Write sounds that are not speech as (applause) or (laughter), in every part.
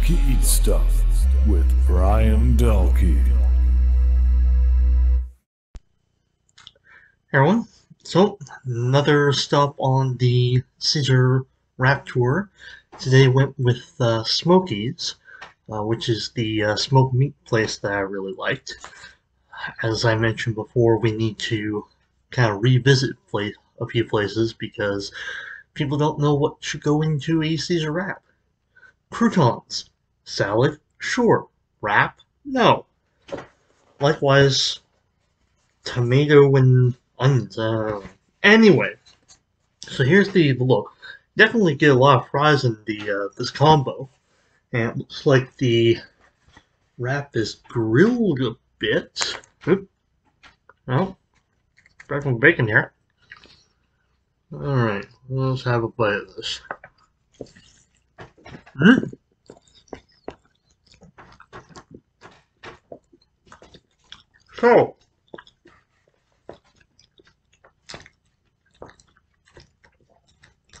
Dalke Eat Stuff with Brian Dalke. Hey everyone, so another stop on the Caesar Wrap Tour. Today went with uh, Smoky's, uh, which is the uh, smoked meat place that I really liked. As I mentioned before, we need to kind of revisit place, a few places because people don't know what should go into a Caesar wrap. Croutons, salad, sure. Wrap, no. Likewise, tomato and onions. Uh, anyway, so here's the, the look. Definitely get a lot of fries in the uh, this combo, and it looks like the wrap is grilled a bit. Oop. Well, back from bacon here. Alright, let's have a bite of this. Mm. So,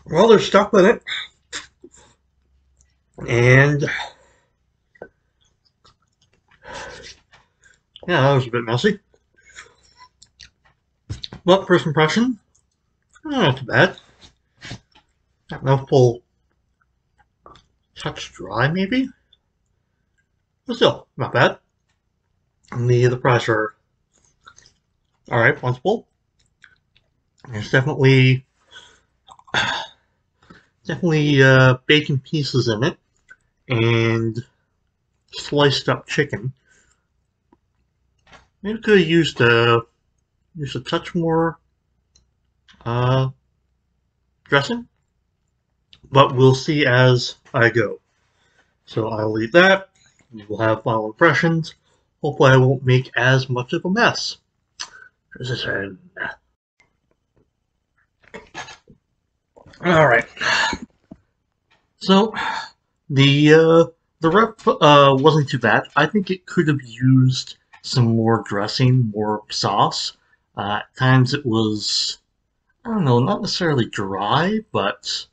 well, they're stuck with it, and yeah, that was a bit messy. But first impression, eh, not too bad. That mouthful touch dry, maybe? But still, not bad. The, the fries are alright, full. There's definitely (sighs) definitely uh, bacon pieces in it and sliced up chicken. Maybe could have used a used a touch more uh, dressing, but we'll see as I go. So I'll leave that. We'll have final impressions. Hopefully I won't make as much of a mess. Alright. So, the, uh, the rep, uh, wasn't too bad. I think it could have used some more dressing, more sauce. Uh, at times it was, I don't know, not necessarily dry, but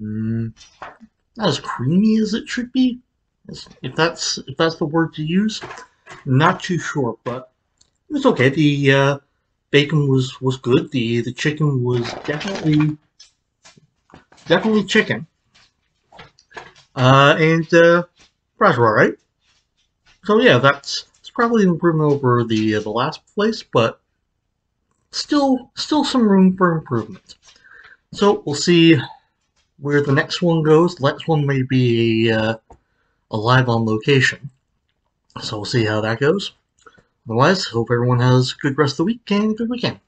mm, not as creamy as it should be. If that's if that's the word to use, not too sure, but it was okay. The uh, bacon was was good. The the chicken was definitely definitely chicken. Uh, and uh, fries were alright. So yeah, that's it's probably an improvement over the uh, the last place, but still still some room for improvement. So we'll see where the next one goes. The next one may be a, uh, live on location. So we'll see how that goes. Otherwise, hope everyone has a good rest of the week and good weekend.